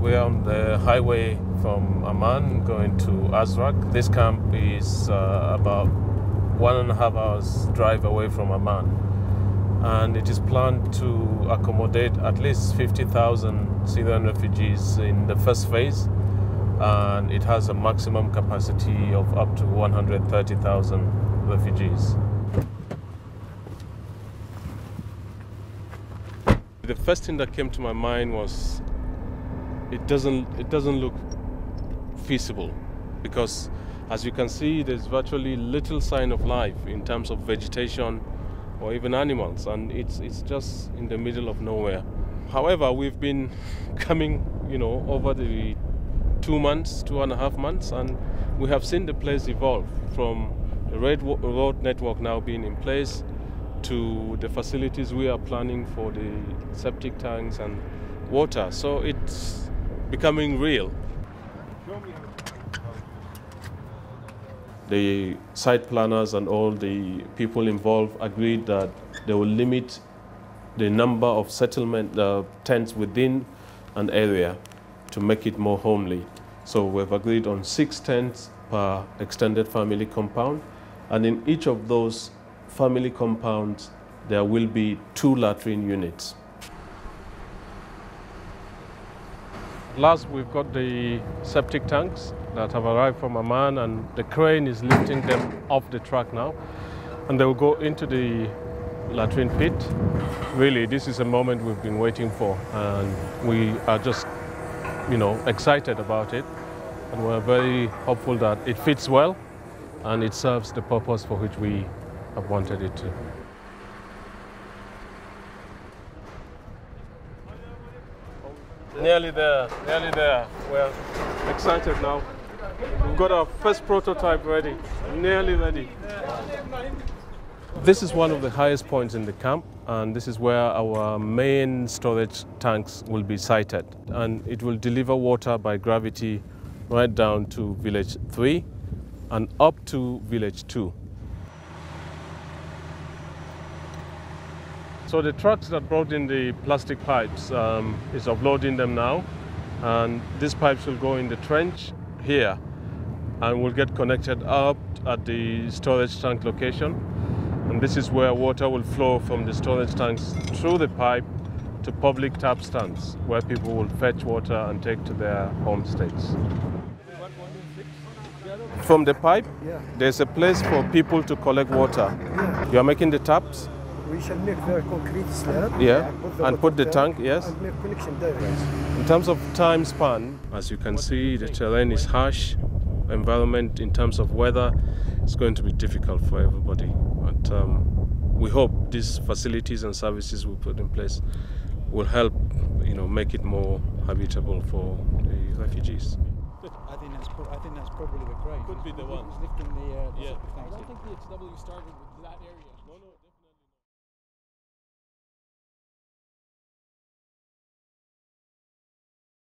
we're on the highway from Amman going to Azraq. This camp is uh, about one and a half hours drive away from Amman. And it is planned to accommodate at least 50,000 Syrian refugees in the first phase. And it has a maximum capacity of up to 130,000 refugees. The first thing that came to my mind was it doesn't it doesn't look feasible because as you can see there's virtually little sign of life in terms of vegetation or even animals and it's it's just in the middle of nowhere. However we've been coming you know over the two months two and a half months and we have seen the place evolve from the red road network now being in place to the facilities we are planning for the septic tanks and water. So it's becoming real. The site planners and all the people involved agreed that they will limit the number of settlement uh, tents within an area to make it more homely. So we've agreed on six tents per extended family compound. And in each of those family compounds, there will be two latrine units. Last, we've got the septic tanks that have arrived from Amman and the crane is lifting them off the truck now. And they will go into the latrine pit. Really, this is a moment we've been waiting for and we are just, you know, excited about it. And we're very hopeful that it fits well and it serves the purpose for which we have wanted it to. Nearly there, nearly there. We're excited now. We've got our first prototype ready, nearly ready. This is one of the highest points in the camp, and this is where our main storage tanks will be sited. And it will deliver water by gravity right down to village 3 and up to village 2. So the trucks that brought in the plastic pipes um, is offloading them now. And these pipes will go in the trench here and will get connected up at the storage tank location. And this is where water will flow from the storage tanks through the pipe to public tap stands where people will fetch water and take to their homestays. From the pipe, yeah. there's a place for people to collect water. Yeah. You are making the taps, we shall make the concrete slab. Yeah, put and put the tank, yes. And make connection there. In terms of time span, as you can see, the terrain is harsh. Environment in terms of weather is going to be difficult for everybody. But um, we hope these facilities and services we put in place will help, you know, make it more habitable for the refugees. I think that's I think that's probably the crane. Could be the one. lifting the, uh, the yeah. I don't think the HW started with that area.